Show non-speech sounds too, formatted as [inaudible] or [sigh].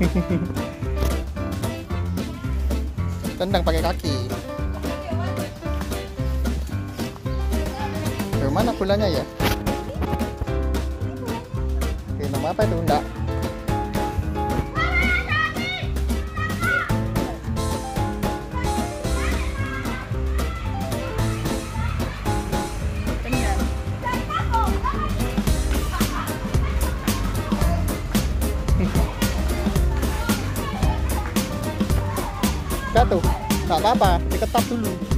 [laughs] Tendang pakai kaki. Ke mana bolanya ya? Oke, nama apa itu? Enggak. Jatuh. Enggak apa-apa, diketap dulu.